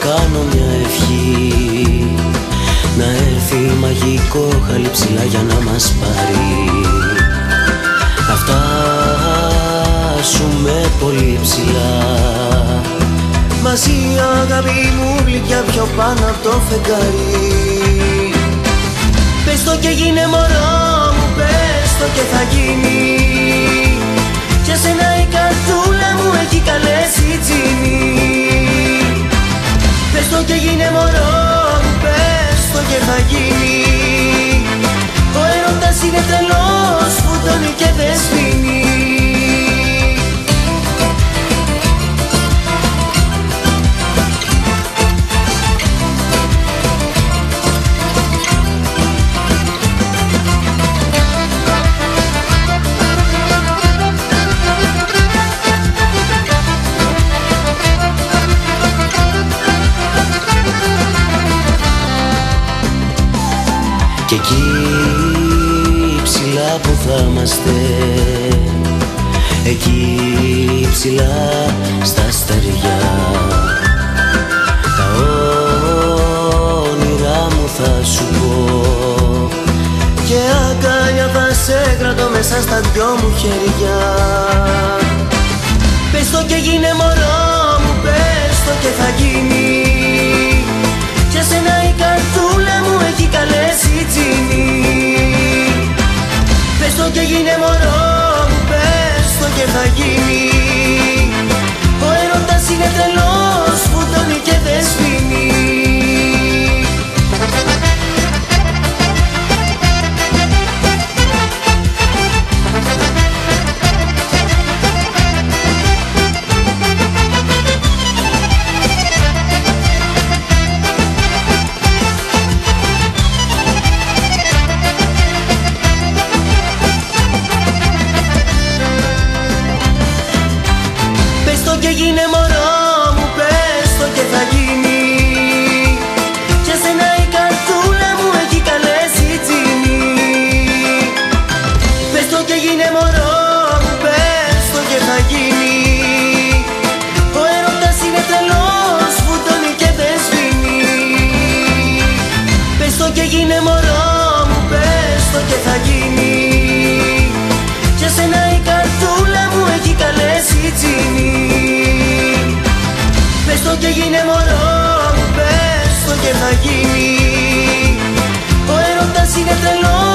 κάνω μια ευχή. Να έρθει μαγικό χαλί ψηλά για να μας πάρει. Να φτάσουμε πολύ ψηλά. Μαζί αγάπη μου γλυκιά πιο πάνω από το φεγγάρι. Πες το και γίνε μωρό μου, πες το και θα γίνει. Και σε και εκεί ψηλά που θα είμαστε. Εκεί ψηλά στα στεριά τα όνειρά μου θα σου πω. Και αγκαλιά θα σε κρατώ μέσα στα δυο μου χέρια. το και γίνε μωρό μου πες το και θα γίνει. Ο έρωτας είναι τρελός.